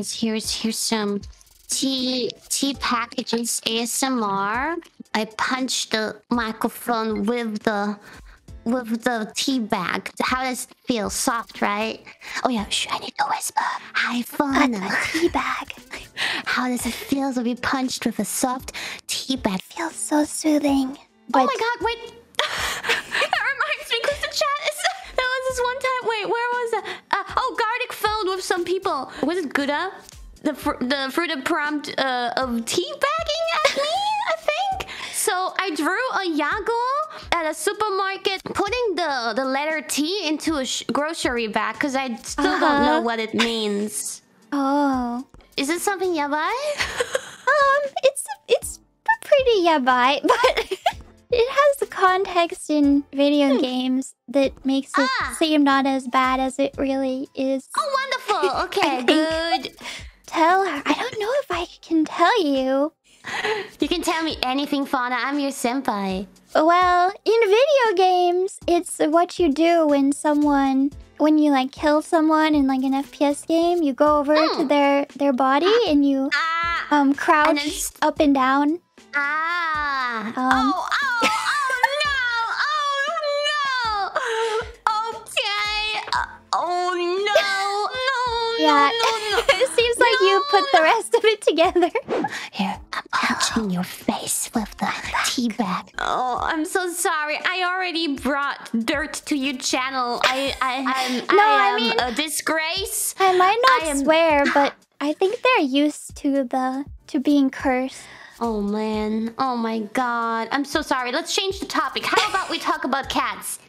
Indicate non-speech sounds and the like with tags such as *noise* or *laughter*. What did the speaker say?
Cause here's here's some tea tea packages ASMR. I punched the microphone with the with the tea bag. How does it feel? Soft, right? Oh yeah, shh, I need to whisper. Hi, Fauna. A tea bag. How does it feel to be punched with a soft tea bag? Feels so soothing. oh my god, wait. Some people. Was it Gura? The fr the fruited prompt uh, of tea bagging at me, I think. So I drew a Yago at a supermarket, putting the the letter T into a grocery bag because I still uh -huh. don't know what it means. Oh, is it something yabai? *laughs* um, it's it's pretty yabai, *laughs* but. It has the context in video hmm. games that makes it ah. seem not as bad as it really is. Oh, wonderful. Okay, good. Tell her. I don't know if I can tell you. You can tell me anything, Fauna. I'm your senpai. Well, in video games, it's what you do when someone when you like kill someone in like an FPS game, you go over mm. to their their body ah. and you ah. um crouch and up and down. Ah. Um, oh, oh. Yeah, *laughs* it seems like you put the rest of it together. *laughs* Here, I'm punching your face with the oh tea bag. Oh, I'm so sorry. I already brought dirt to your channel. I, I, *laughs* um, I'm, no, I, am I mean, a disgrace. I might not I am... swear, but I think they're used to the to being cursed. Oh man. Oh my god. I'm so sorry. Let's change the topic. How about we talk about cats?